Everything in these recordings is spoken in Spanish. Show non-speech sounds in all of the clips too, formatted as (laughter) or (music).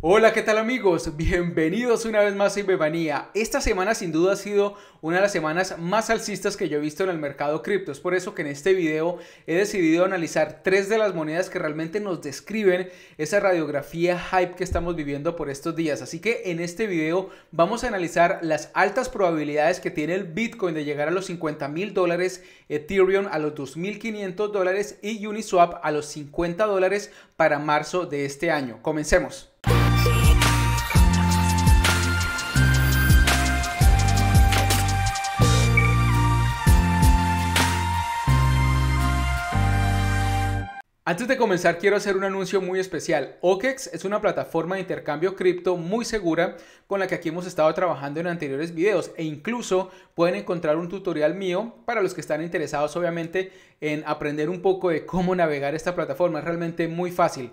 Hola, ¿qué tal amigos? Bienvenidos una vez más a Inbemanía. Esta semana sin duda ha sido una de las semanas más alcistas que yo he visto en el mercado cripto. Es por eso que en este video he decidido analizar tres de las monedas que realmente nos describen esa radiografía hype que estamos viviendo por estos días. Así que en este video vamos a analizar las altas probabilidades que tiene el Bitcoin de llegar a los 50 mil dólares, Ethereum a los 2.500 dólares y Uniswap a los 50 dólares para marzo de este año. Comencemos. Antes de comenzar quiero hacer un anuncio muy especial. OKEX es una plataforma de intercambio cripto muy segura con la que aquí hemos estado trabajando en anteriores videos e incluso pueden encontrar un tutorial mío para los que están interesados obviamente en aprender un poco de cómo navegar esta plataforma. Es realmente muy fácil.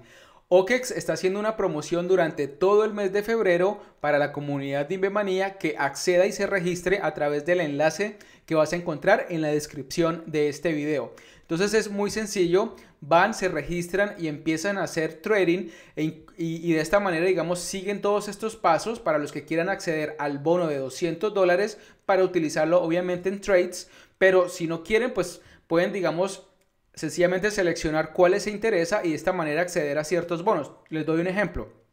OKEX está haciendo una promoción durante todo el mes de febrero para la comunidad de Invemanía que acceda y se registre a través del enlace que vas a encontrar en la descripción de este video. Entonces es muy sencillo, van, se registran y empiezan a hacer trading e y, de esta manera, digamos, siguen todos estos pasos para los que quieran acceder al bono de 200 dólares para utilizarlo obviamente en trades, pero si no quieren, pues pueden, digamos, sencillamente seleccionar cuáles se interesa y de esta manera acceder a ciertos bonos. Les doy un ejemplo.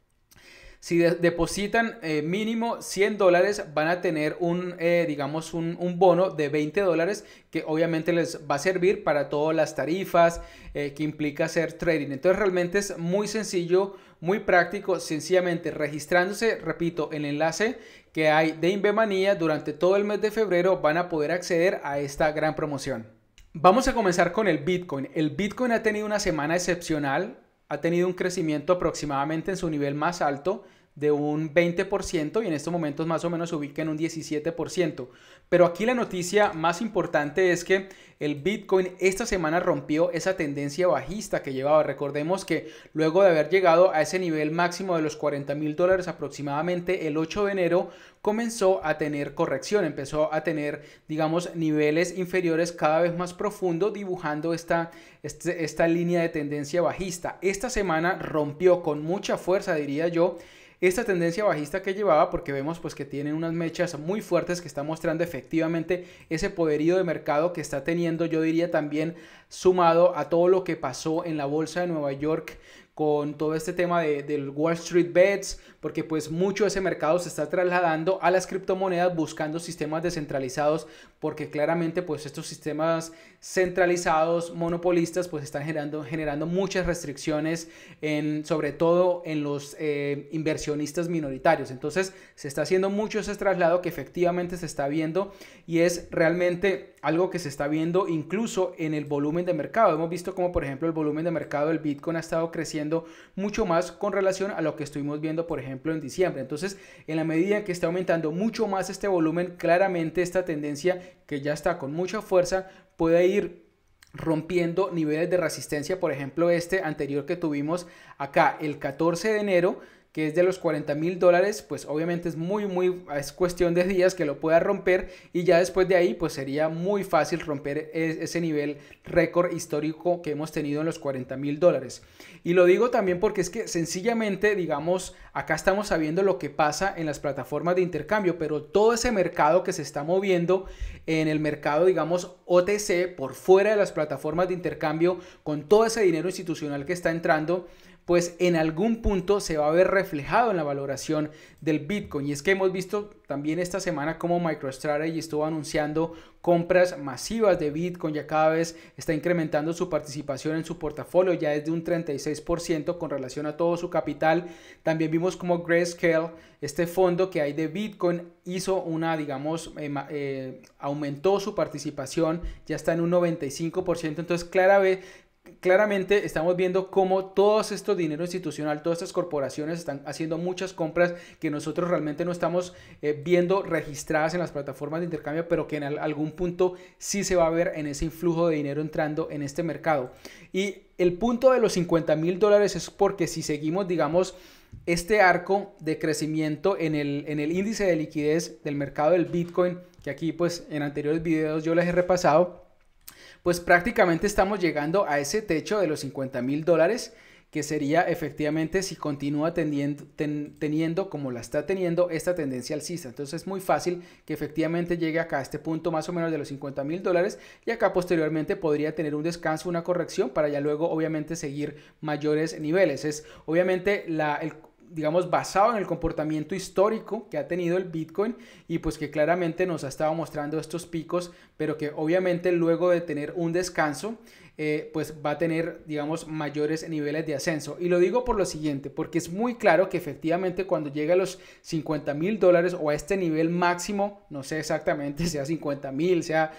Si depositan eh, mínimo 100 dólares, van a tener un, eh, digamos, un, bono de 20 dólares que obviamente les va a servir para todas las tarifas eh, que implica hacer trading. Entonces realmente es muy sencillo, muy práctico, sencillamente registrándose, repito, el enlace que hay de Invemanía durante todo el mes de febrero van a poder acceder a esta gran promoción. Vamos a comenzar con el Bitcoin. El Bitcoin ha tenido una semana excepcional, ha tenido un crecimiento aproximadamente en su nivel más alto de un 20% y en estos momentos más o menos se ubica en un 17%. Pero aquí la noticia más importante es que el Bitcoin esta semana rompió esa tendencia bajista que llevaba. Recordemos que luego de haber llegado a ese nivel máximo de los 40 mil dólares aproximadamente el 8 de enero comenzó a tener corrección, empezó a tener digamos niveles inferiores cada vez más profundo dibujando esta, este, esta línea de tendencia bajista. Esta semana rompió con mucha fuerza diría yo esta tendencia bajista que llevaba porque vemos pues que tiene unas mechas muy fuertes que está mostrando efectivamente ese poderío de mercado que está teniendo yo diría también sumado a todo lo que pasó en la bolsa de Nueva York con todo este tema de, del Wall Street Bets, porque pues mucho de ese mercado se está trasladando a las criptomonedas buscando sistemas descentralizados, porque claramente pues estos sistemas centralizados, monopolistas, pues están generando, generando muchas restricciones, en, sobre todo en los eh, inversionistas minoritarios. Entonces se está haciendo mucho ese traslado que efectivamente se está viendo y es realmente algo que se está viendo incluso en el volumen de mercado. Hemos visto como por ejemplo el volumen de mercado del Bitcoin ha estado creciendo mucho más con relación a lo que estuvimos viendo, por ejemplo, en diciembre. Entonces, en la medida que está aumentando mucho más este volumen, claramente esta tendencia que ya está con mucha fuerza puede ir rompiendo niveles de resistencia, por ejemplo, este anterior que tuvimos acá el 14 de enero que es de los 40 mil dólares, pues obviamente es muy, muy, es cuestión de días que lo pueda romper y ya después de ahí, pues sería muy fácil romper e, ese nivel récord histórico que hemos tenido en los 40 mil dólares. Y lo digo también porque es que sencillamente, digamos, acá estamos sabiendo lo que pasa en las plataformas de intercambio, pero todo ese mercado que se está moviendo en el mercado, digamos, OTC, por fuera de las plataformas de intercambio, con todo ese dinero institucional que está entrando, pues en algún punto se va a ver reflejado en la valoración del Bitcoin. Y es que hemos visto también esta semana como MicroStrategy estuvo anunciando compras masivas de Bitcoin, ya cada vez está incrementando su participación en su portafolio, ya es de un 36% con relación a todo su capital. También vimos como Grayscale, este fondo que hay de Bitcoin, hizo una, digamos, eh, eh, aumentó su participación, ya está en un 95%. Entonces, clara claramente estamos viendo cómo todo esto dinero institucional, todas estas corporaciones están haciendo muchas compras que nosotros realmente no estamos eh, viendo registradas en las plataformas de intercambio, pero que en algún punto sí se va a ver en ese influjo de dinero entrando en este mercado. Y el punto de los 50 mil dólares es porque si seguimos, digamos, este arco de crecimiento en el, en el índice de liquidez del mercado del Bitcoin, que aquí pues en anteriores videos yo les he repasado, pues prácticamente estamos llegando a ese techo de los 50 mil dólares que sería efectivamente si continúa teniendo, teniendo, como la está teniendo, esta tendencia alcista. Entonces es muy fácil que efectivamente llegue acá a este punto más o menos de los 50 mil dólares y acá posteriormente podría tener un descanso, una corrección para ya luego obviamente seguir mayores niveles. Es obviamente la, digamos, basado en el comportamiento histórico que ha tenido el Bitcoin y pues que claramente nos ha estado mostrando estos picos, pero que obviamente luego de tener un descanso, eh, pues va a tener, digamos, mayores niveles de ascenso. Y lo digo por lo siguiente, porque es muy claro que efectivamente cuando llega a los 50 mil dólares o a este nivel máximo, no sé exactamente, (laughs) sea 50 mil, sea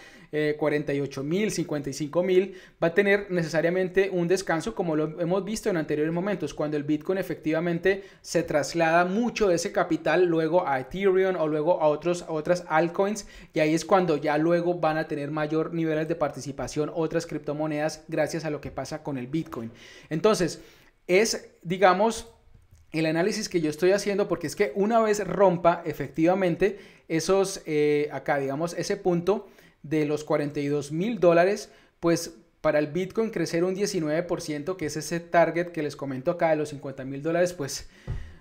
48 eh, mil, 55 mil, va a tener necesariamente un descanso como lo hemos visto en anteriores momentos, cuando el Bitcoin efectivamente se traslada mucho de ese capital luego a Ethereum o luego a, otros, a otras altcoins y ahí es cuando ya luego van a tener mayor niveles de participación otras criptomonedas gracias a lo que pasa con el Bitcoin. Entonces, es, digamos, el análisis que yo estoy haciendo porque es que una vez rompa efectivamente esos, eh, acá digamos, ese punto, de los 42 mil dólares, pues para el Bitcoin crecer un 19%, que es ese target que les comento acá de los 50 mil dólares, pues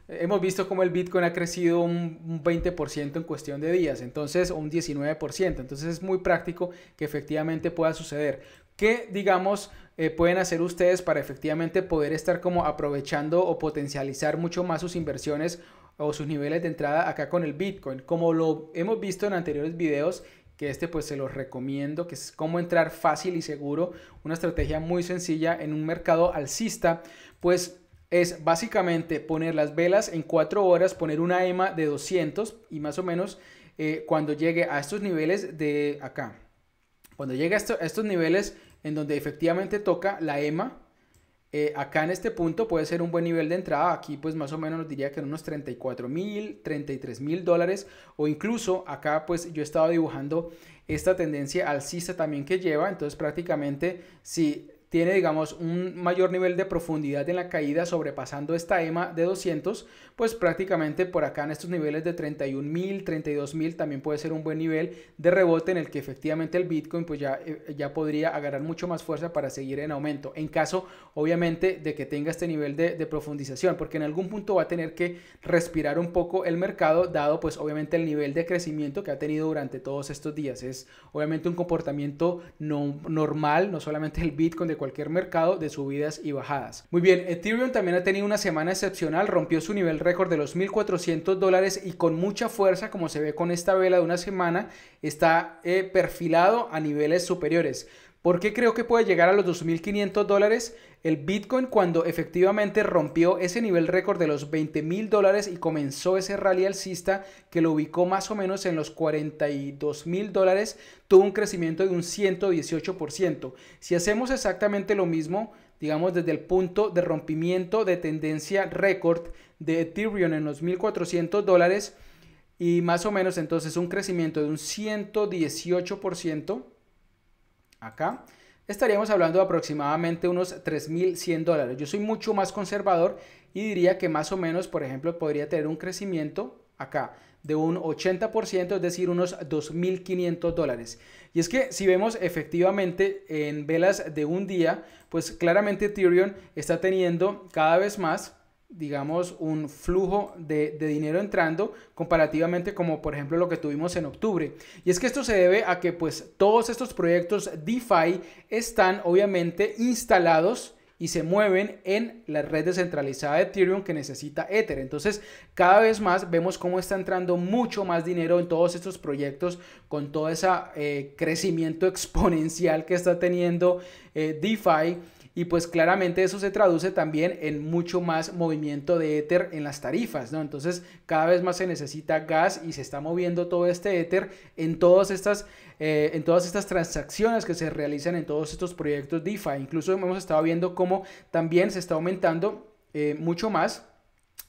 hemos visto como el Bitcoin ha crecido un 20% en cuestión de días, entonces un 19%, entonces es muy práctico que efectivamente pueda suceder. ¿Qué, digamos, eh, pueden hacer ustedes para efectivamente poder estar como aprovechando o potencializar mucho más sus inversiones o sus niveles de entrada acá con el Bitcoin? Como lo hemos visto en anteriores videos, que este pues se los recomiendo, que es cómo entrar fácil y seguro, una estrategia muy sencilla en un mercado alcista, pues es básicamente poner las velas en 4 horas, poner una EMA de 200 y más o menos eh, cuando llegue a estos niveles de acá, cuando llegue a, a estos niveles en donde efectivamente toca la EMA, eh, acá en este punto puede ser un buen nivel de entrada. Aquí pues más o menos nos diría que en unos 34 mil, 33 mil dólares. O incluso acá pues yo he estado dibujando esta tendencia alcista también que lleva. Entonces prácticamente si tiene, digamos, un mayor nivel de profundidad en la caída sobrepasando esta EMA de 200, pues prácticamente por acá en estos niveles de 31.000, 32.000 también puede ser un buen nivel de rebote en el que efectivamente el Bitcoin pues ya, eh, ya podría agarrar mucho más fuerza para seguir en aumento, en caso obviamente de que tenga este nivel de, profundización, porque en algún punto va a tener que respirar un poco el mercado, dado pues obviamente el nivel de crecimiento que ha tenido durante todos estos días. Es obviamente un comportamiento no, normal, no solamente el Bitcoin de cualquier mercado de subidas y bajadas. Muy bien, Ethereum también ha tenido una semana excepcional, rompió su nivel récord de los 1.400 dólares y con mucha fuerza, como se ve con esta vela de una semana, está eh, perfilado a niveles superiores. ¿Por qué creo que puede llegar a los 2.500 dólares? El Bitcoin cuando efectivamente rompió ese nivel récord de los 20 mil dólares y comenzó ese rally alcista que lo ubicó más o menos en los 42 mil dólares, tuvo un crecimiento de un 118%. Si hacemos exactamente lo mismo, digamos desde el punto de rompimiento de tendencia récord de Ethereum en los 1.400 dólares y más o menos entonces un crecimiento de un 118% acá estaríamos hablando de aproximadamente unos 3.100 dólares. Yo soy mucho más conservador y diría que más o menos, por ejemplo, podría tener un crecimiento acá de un 80%, es decir, unos 2.500 dólares. Y es que si vemos efectivamente en velas de un día, pues claramente Ethereum está teniendo cada vez más digamos, un flujo de, dinero entrando comparativamente como por ejemplo lo que tuvimos en octubre. Y es que esto se debe a que pues todos estos proyectos DeFi están obviamente instalados y se mueven en la red descentralizada de Ethereum que necesita Ether. Entonces, cada vez más vemos cómo está entrando mucho más dinero en todos estos proyectos con todo ese eh, crecimiento (laughs) exponencial que está teniendo eh, DeFi y pues claramente eso se traduce también en mucho más movimiento de Ether en las tarifas, ¿no? Entonces cada vez más se necesita gas y se está moviendo todo este Ether en todas estas, eh, en todas estas transacciones que se realizan en todos estos proyectos DeFi. Incluso hemos estado viendo cómo también se está aumentando eh, mucho más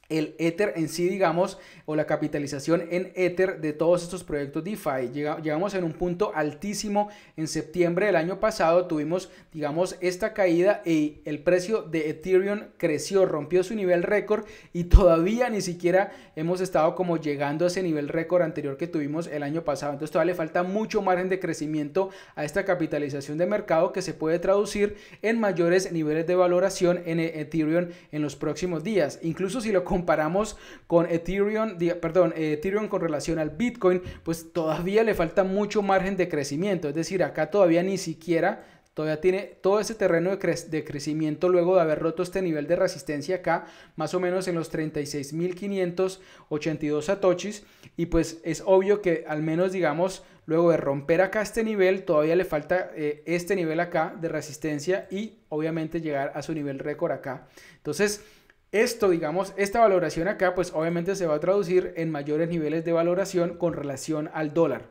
el Ether en sí, digamos, o la capitalización en Ether de todos estos proyectos DeFi. Llegamos en un punto altísimo en septiembre del año pasado, tuvimos, digamos, esta caída y el precio de Ethereum creció, rompió su nivel récord y todavía ni siquiera hemos estado como llegando a ese nivel récord anterior que tuvimos el año pasado. Entonces todavía le falta mucho margen de crecimiento a esta capitalización de mercado que se puede traducir en mayores niveles de valoración en Ethereum en los próximos días. Incluso si lo comparamos con Ethereum, perdón, Ethereum con relación al Bitcoin, pues todavía le falta mucho margen de crecimiento. Es decir, acá todavía ni siquiera todavía tiene todo ese terreno de, crecimiento luego de haber roto este nivel de resistencia acá, más o menos en los 36.582 satoshis. Y pues es obvio que al menos, digamos, luego de romper acá este nivel, todavía le falta eh, este nivel acá de resistencia y obviamente llegar a su nivel récord acá. Entonces, esto, digamos, esta valoración acá, pues obviamente se va a traducir en mayores niveles de valoración con relación al dólar.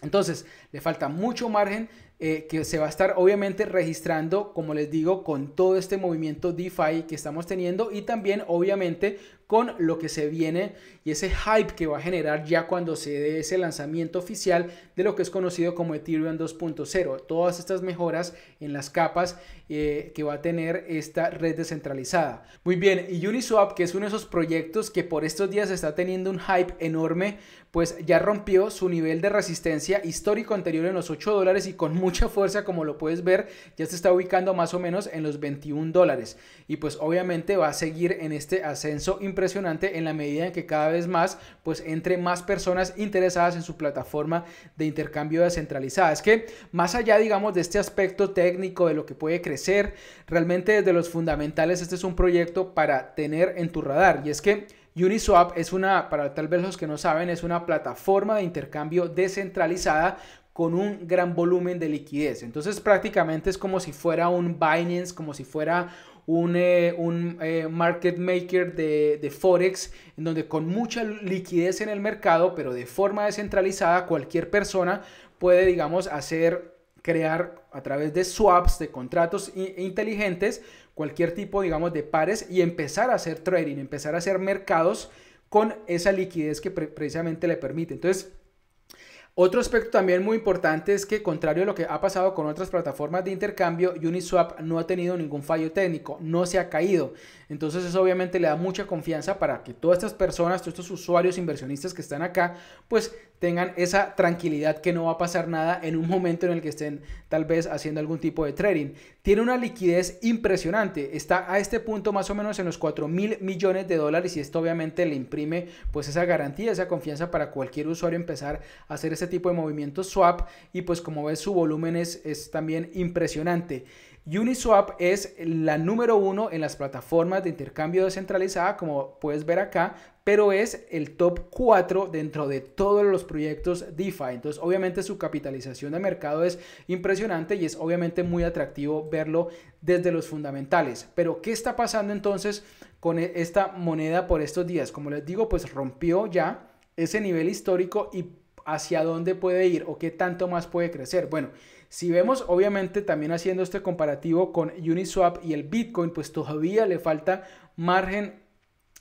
Entonces, le falta mucho margen eh, que se va a estar obviamente registrando, como les digo, con todo este movimiento DeFi que estamos teniendo y también obviamente con lo que se viene y ese hype que va a generar ya cuando se dé ese lanzamiento oficial de lo que es conocido como Ethereum 2.0. Todas estas mejoras en las capas eh, que va a tener esta red descentralizada. Muy bien, y Uniswap, que es uno de esos proyectos que por estos días está teniendo un hype enorme, pues ya rompió su nivel de resistencia histórico anterior en los 8 dólares y con mucha fuerza, como lo puedes ver, ya se está ubicando más o menos en los 21 dólares. Y pues obviamente va a seguir en este ascenso impresionante en la medida en que cada vez más pues entre más personas interesadas en su plataforma de intercambio descentralizada. Es que más allá digamos de este aspecto técnico de lo que puede crecer, realmente desde los fundamentales este es un proyecto para tener en tu radar y es que Uniswap es una, para tal vez los que no saben, es una plataforma de intercambio descentralizada con un gran volumen de liquidez. Entonces prácticamente es como si fuera un Binance, como si fuera un, eh, eh, market maker de, Forex, en donde con mucha liquidez en el mercado, pero de forma descentralizada, cualquier persona puede, digamos, hacer, crear a través de swaps, de contratos inteligentes, cualquier tipo, digamos, de pares y empezar a hacer trading, empezar a hacer mercados con esa liquidez que precisamente le permite. Entonces, otro aspecto también muy importante es que, contrario a lo que ha pasado con otras plataformas de intercambio, Uniswap no ha tenido ningún fallo técnico, no se ha caído. Entonces eso obviamente le da mucha confianza para que todas estas personas, todos estos usuarios inversionistas que están acá, pues tengan esa tranquilidad que no va a pasar nada en un momento en el que estén tal vez haciendo algún tipo de trading. Tiene una liquidez impresionante, está a este punto más o menos en los 4 mil millones de dólares y esto obviamente le imprime pues esa garantía, esa confianza para cualquier usuario empezar a hacer este tipo de movimientos swap y pues como ves su volumen es, es también impresionante. Uniswap es la número uno en las plataformas de intercambio descentralizada, como puedes ver acá, pero es el top 4 dentro de todos los proyectos DeFi. Entonces, obviamente su capitalización de mercado es impresionante y es obviamente muy atractivo verlo desde los fundamentales. Pero, ¿qué está pasando entonces con e-, esta moneda por estos días? Como les digo, pues rompió ya ese nivel histórico y hacia dónde puede ir o qué tanto más puede crecer. Bueno, si vemos, obviamente, también haciendo este comparativo con Uniswap y el Bitcoin, pues todavía le falta margen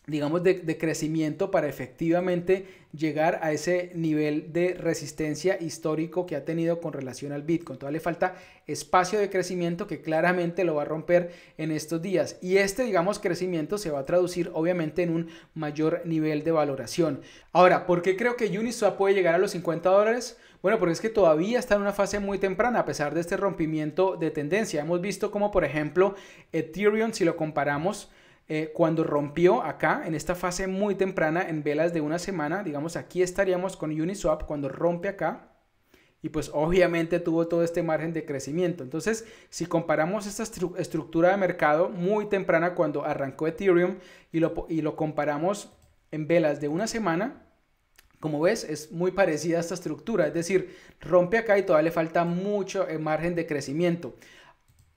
digamos, de, crecimiento para efectivamente llegar a ese nivel de resistencia histórico que ha tenido con relación al Bitcoin. Todavía le falta espacio de crecimiento que claramente lo va a romper en estos días. Y este, digamos, crecimiento se va a traducir obviamente en un mayor nivel de valoración. Ahora, ¿por qué creo que Uniswap puede llegar a los 50 dólares? Bueno, porque es que todavía está en una fase muy temprana a pesar de este rompimiento de tendencia. Hemos visto como, por ejemplo, Ethereum, si lo comparamos, eh, cuando rompió acá, en esta fase muy temprana, en velas de una semana, digamos, aquí estaríamos con Uniswap cuando rompe acá, y pues obviamente tuvo todo este margen de crecimiento. Entonces, si comparamos esta estructura de mercado muy temprana cuando arrancó Ethereum y lo, y lo comparamos en velas de una semana, como ves, es muy parecida a esta estructura, es decir, rompe acá y todavía le falta mucho eh, margen de crecimiento.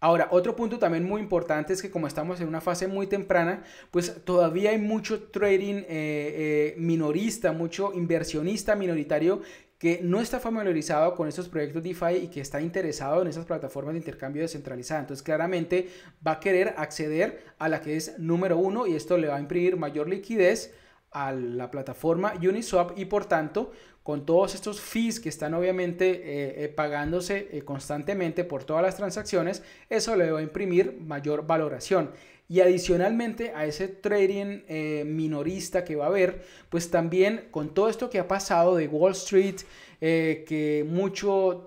Ahora, otro punto también muy importante es que como estamos en una fase muy temprana, pues todavía hay mucho trading eh, eh, minorista, mucho inversionista minoritario que no está familiarizado con estos proyectos DeFi y que está interesado en esas plataformas de intercambio descentralizada. Entonces, claramente va a querer acceder a la que es número uno y esto le va a imprimir mayor liquidez a la plataforma Uniswap y por tanto con todos estos fees que están obviamente eh, eh, pagándose eh, constantemente por todas las transacciones, eso le va a imprimir mayor valoración. Y adicionalmente a ese trading minorista que va a haber, pues también con todo esto que ha pasado de Wall Street, que mucho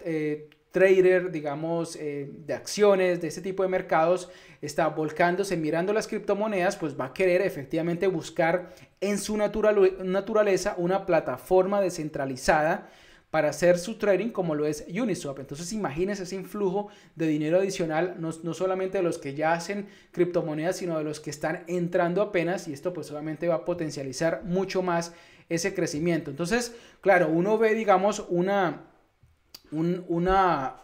trader, digamos, de acciones, de ese tipo de mercados, está volcándose mirando las criptomonedas, pues va a querer efectivamente buscar en su naturaleza una plataforma descentralizada para hacer su trading como lo es Uniswap. Entonces imagínense ese influjo de dinero adicional, no, no, solamente de los que ya hacen criptomonedas, sino de los que están entrando apenas y esto pues obviamente va a potencializar mucho más ese crecimiento. Entonces, claro, uno ve digamos una, una,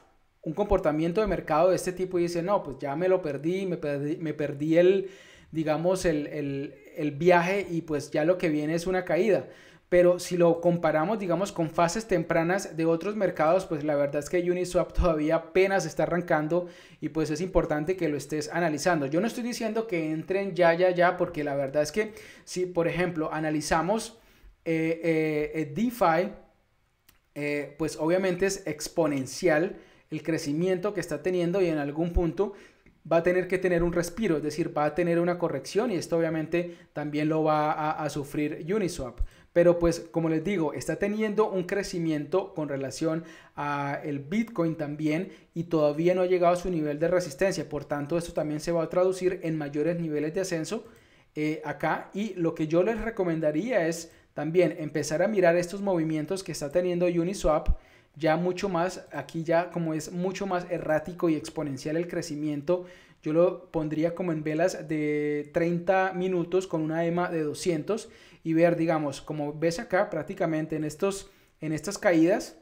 un comportamiento de mercado de este tipo y dice, no, pues ya me lo perdí, me perdí, me perdí el, digamos, el, viaje y pues ya lo que viene es una caída. Pero si lo comparamos, digamos, con fases tempranas de otros mercados, pues la verdad es que Uniswap todavía apenas está arrancando y pues es importante que lo estés analizando. Yo no estoy diciendo que entren ya, ya, ya, porque la verdad es que si, por ejemplo, analizamos eh, eh, eh DeFi, eh, pues obviamente es exponencial el crecimiento que está teniendo y en algún punto va a tener que tener un respiro, es decir, va a tener una corrección y esto obviamente también lo va a, sufrir Uniswap. Pero pues como les digo, está teniendo un crecimiento con relación a el Bitcoin también y todavía no ha llegado a su nivel de resistencia. Por tanto, esto también se va a traducir en mayores niveles de ascenso eh, acá. Y lo que yo les recomendaría es también empezar a mirar estos movimientos que está teniendo Uniswap ya mucho más, aquí ya como es mucho más errático y exponencial el crecimiento, yo lo pondría como en velas de 30 minutos con una EMA de 200 y ver, digamos, como ves acá prácticamente en, estos, en estas caídas,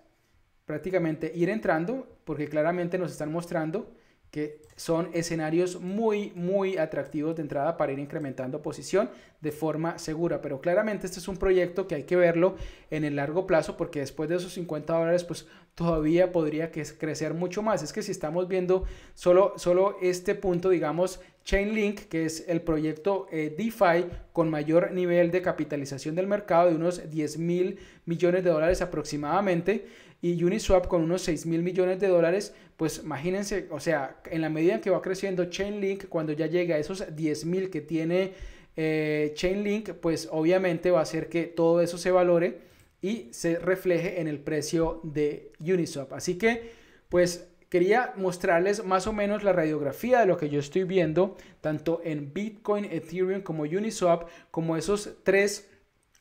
prácticamente ir entrando, porque claramente nos están mostrando que son escenarios muy, muy atractivos de entrada para ir incrementando posición de forma segura. Pero claramente este es un proyecto que hay que verlo en el largo plazo porque después de esos 50 dólares, pues todavía podría crecer mucho más. Es que si estamos viendo solo, solo este punto, digamos, Chainlink, que es el proyecto eh, DeFi con mayor nivel de capitalización del mercado de unos 10 mil millones de dólares aproximadamente, y Uniswap con unos 6 mil millones de dólares, pues imagínense, o sea, en la medida en que va creciendo Chainlink, cuando ya llegue a esos 10 mil que tiene eh, Chainlink, pues obviamente va a hacer que todo eso se valore y se refleje en el precio de Uniswap. Así que, pues quería mostrarles más o menos la radiografía de lo que yo estoy viendo, tanto en Bitcoin, Ethereum como Uniswap, como esos tres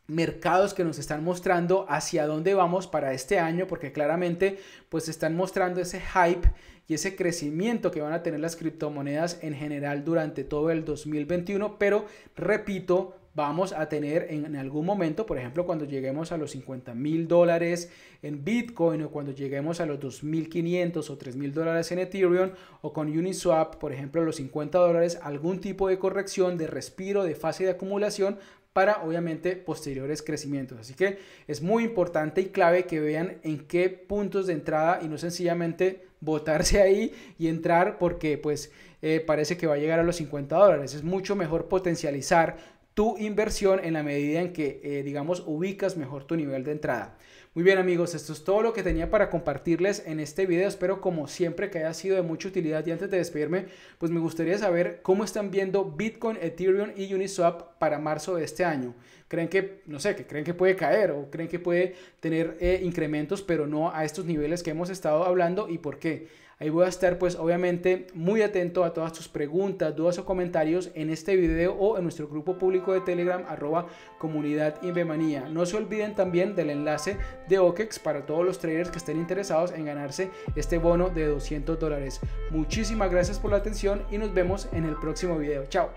mercados que nos están mostrando hacia dónde vamos para este año, porque claramente pues están mostrando ese hype y ese crecimiento que van a tener las criptomonedas en general durante todo el 2021, pero repito, vamos a tener en, algún momento, por ejemplo, cuando lleguemos a los 50 mil dólares en Bitcoin o cuando lleguemos a los 2.500 o 3.000 dólares en Ethereum o con Uniswap, por ejemplo, los 50 dólares, algún tipo de corrección, de respiro, de fase de acumulación para obviamente posteriores crecimientos. Así que es muy importante y clave que vean en qué puntos de entrada y no sencillamente botarse (laughs) ahí y entrar porque pues eh, parece que va a llegar a los 50 dólares. Es mucho mejor potencializar tu inversión en la medida en que eh, digamos ubicas mejor tu nivel de entrada. Muy bien amigos, esto es todo lo que tenía para compartirles en este video. Espero como siempre que haya sido de mucha utilidad y antes de despedirme, pues me gustaría saber cómo están viendo Bitcoin, Ethereum y Uniswap para marzo de este año. ¿Creen que, no sé, que creen que puede caer o creen que puede tener eh, incrementos, pero no a estos niveles que hemos estado hablando y por qué? Ahí voy a estar pues obviamente muy atento a todas tus preguntas, dudas o comentarios en este video o en nuestro grupo público de Telegram arroba comunidad Invemanía. No se olviden también del enlace de OKEX para todos los traders que estén interesados en ganarse este bono de 200 dólares. Muchísimas gracias por la atención y nos vemos en el próximo video. Chao.